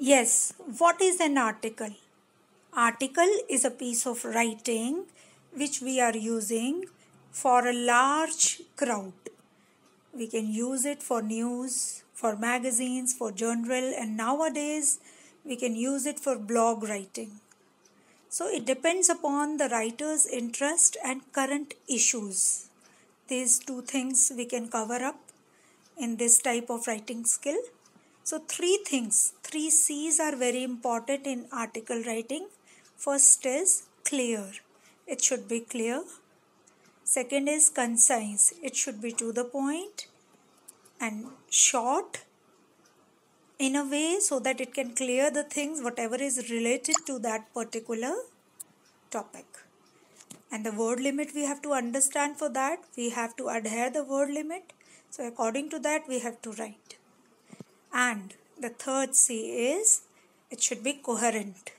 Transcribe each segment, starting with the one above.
Yes, what is an article? Article is a piece of writing which we are using for a large crowd. We can use it for news, for magazines, for journal and nowadays we can use it for blog writing. So it depends upon the writer's interest and current issues. These two things we can cover up in this type of writing skill. So three things, three C's are very important in article writing. First is clear. It should be clear. Second is concise. It should be to the point and short in a way so that it can clear the things whatever is related to that particular topic and the word limit we have to understand for that we have to adhere the word limit so according to that we have to write and the third c is it should be coherent.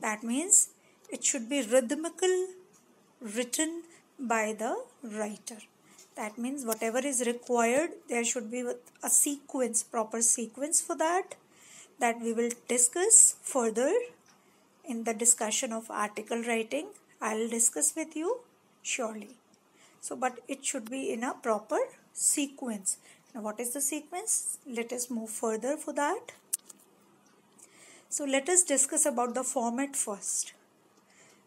That means it should be rhythmical written by the writer. That means whatever is required there should be a sequence proper sequence for that that we will discuss further in the discussion of article writing. I'll discuss with you surely. So but it should be in a proper sequence now what is the sequence let us move further for that so let us discuss about the format first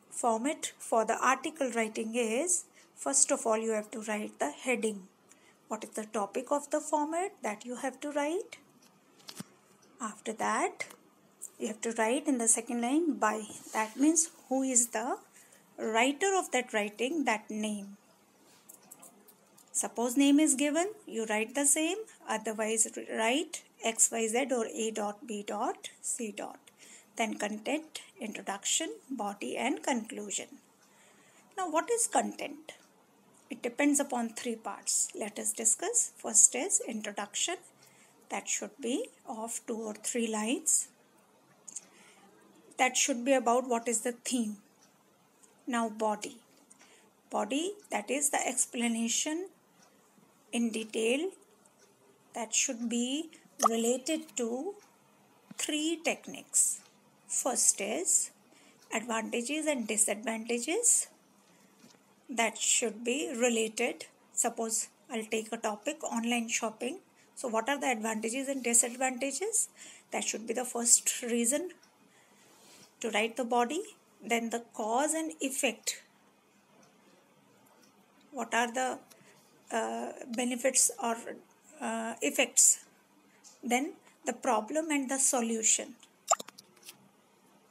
format for the article writing is First of all, you have to write the heading. What is the topic of the format that you have to write? After that, you have to write in the second line by. That means who is the writer of that writing, that name. Suppose name is given, you write the same. Otherwise, write xyz or a dot b dot c dot. Then content, introduction, body and conclusion. Now, what is content? It depends upon three parts. Let us discuss. First is introduction. That should be of two or three lines. That should be about what is the theme. Now body. Body that is the explanation in detail that should be related to three techniques. First is advantages and disadvantages that should be related. Suppose I'll take a topic online shopping. So, what are the advantages and disadvantages? That should be the first reason to write the body. Then, the cause and effect. What are the uh, benefits or uh, effects? Then, the problem and the solution.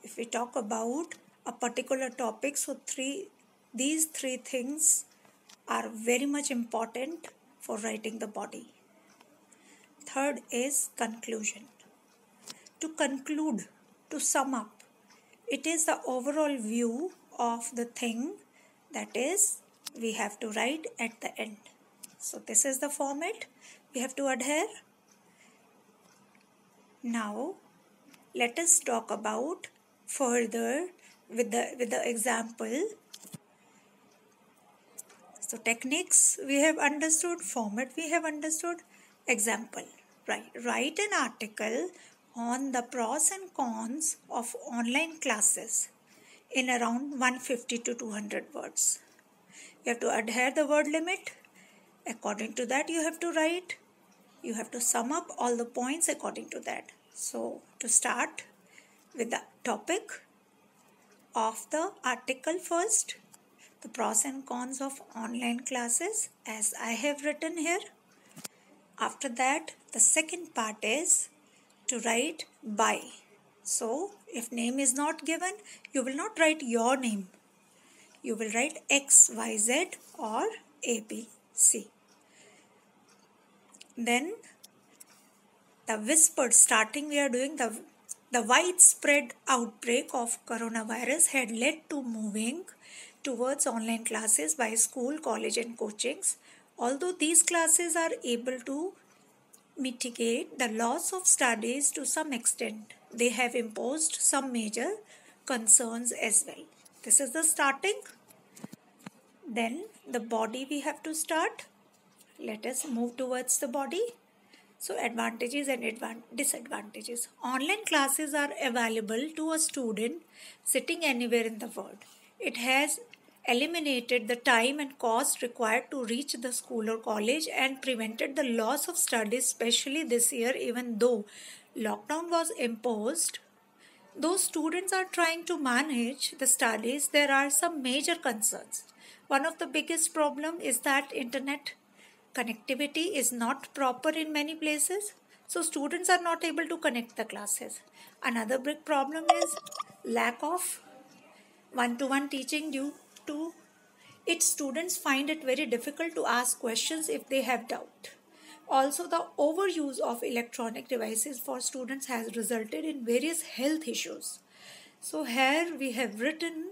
If we talk about a particular topic, so three these three things are very much important for writing the body. Third is conclusion. To conclude, to sum up, it is the overall view of the thing that is we have to write at the end. So this is the format we have to adhere. Now let us talk about further with the with the example so techniques we have understood, format we have understood. Example, right? Write an article on the pros and cons of online classes in around 150 to 200 words. You have to adhere the word limit. According to that, you have to write. You have to sum up all the points according to that. So, to start with the topic of the article first, the pros and cons of online classes as I have written here. After that, the second part is to write by. So, if name is not given, you will not write your name. You will write X, Y, Z or A, C. Then the whispered starting we are doing the the widespread outbreak of coronavirus had led to moving towards online classes by school, college, and coachings. Although these classes are able to mitigate the loss of studies to some extent, they have imposed some major concerns as well. This is the starting. Then the body we have to start. Let us move towards the body. So advantages and disadvantages. Online classes are available to a student sitting anywhere in the world. It has eliminated the time and cost required to reach the school or college and prevented the loss of studies especially this year even though lockdown was imposed though students are trying to manage the studies there are some major concerns one of the biggest problem is that internet connectivity is not proper in many places so students are not able to connect the classes another big problem is lack of one-to-one teaching due to its students find it very difficult to ask questions if they have doubt. Also, the overuse of electronic devices for students has resulted in various health issues. So, here we have written,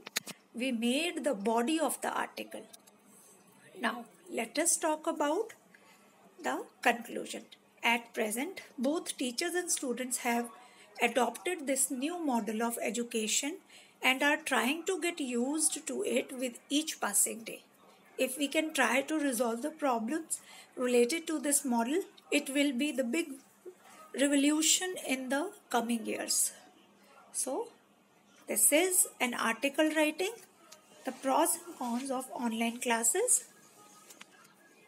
we made the body of the article. Now, let us talk about the conclusion. At present, both teachers and students have adopted this new model of education and are trying to get used to it with each passing day. If we can try to resolve the problems related to this model, it will be the big revolution in the coming years. So, this is an article writing the pros and cons of online classes.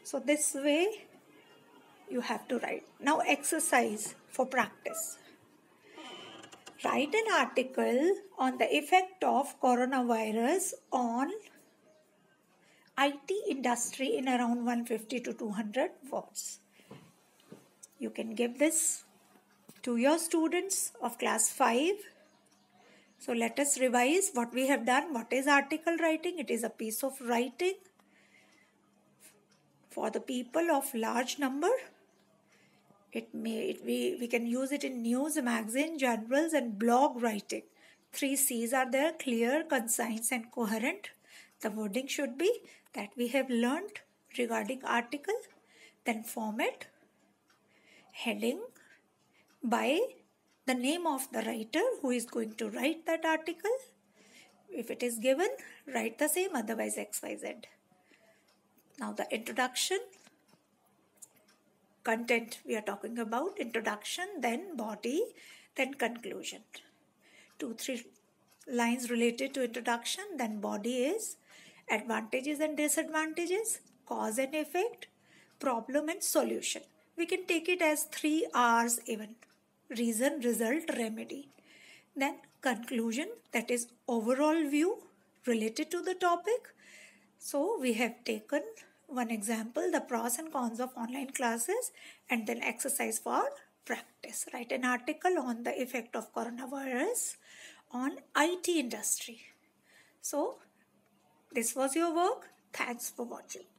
So, this way you have to write. Now, exercise for practice. Write an article on the effect of coronavirus on IT industry in around 150 to 200 words. You can give this to your students of class 5. So let us revise what we have done. What is article writing? It is a piece of writing for the people of large number it may it, we, we can use it in news, magazine, journals, and blog writing. Three C's are there clear, concise, and coherent. The wording should be that we have learned regarding article, then format, heading by the name of the writer who is going to write that article. If it is given, write the same, otherwise XYZ. Now the introduction, content we are talking about introduction then body then conclusion two three lines related to introduction then body is advantages and disadvantages cause and effect problem and solution we can take it as three r's even reason result remedy then conclusion that is overall view related to the topic so we have taken one example, the pros and cons of online classes, and then exercise for practice. Write an article on the effect of coronavirus on IT industry. So, this was your work. Thanks for watching.